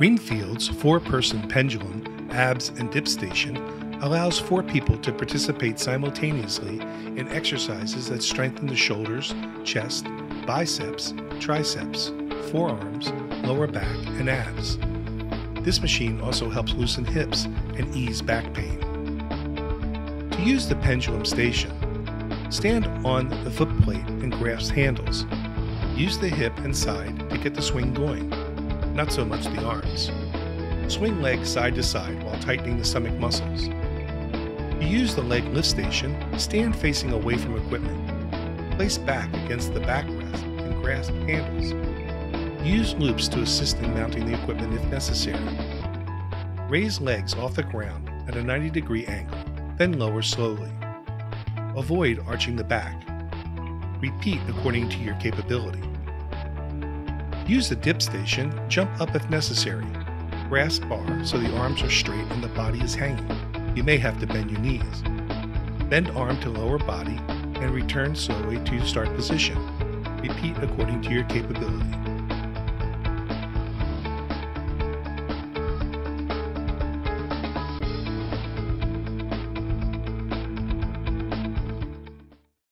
Greenfields four person pendulum, abs, and dip station allows four people to participate simultaneously in exercises that strengthen the shoulders, chest, biceps, triceps, forearms, lower back, and abs. This machine also helps loosen hips and ease back pain. To use the pendulum station, stand on the foot plate and grasp handles. Use the hip and side to get the swing going, not so much the arms. Swing legs side to side while tightening the stomach muscles. To use the leg lift station, stand facing away from equipment. Place back against the backrest and grasp handles. Use loops to assist in mounting the equipment if necessary. Raise legs off the ground at a 90 degree angle, then lower slowly. Avoid arching the back. Repeat according to your capability. Use the dip station, jump up if necessary. Grasp bar so the arms are straight and the body is hanging. You may have to bend your knees. Bend arm to lower body and return slowly to start position. Repeat according to your capability.